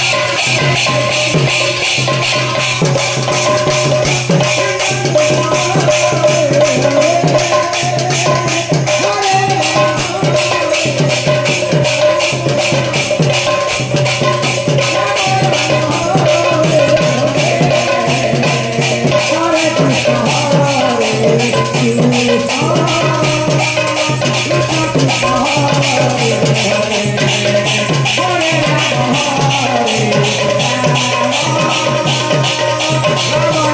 Oh,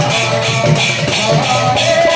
Oh, yeah.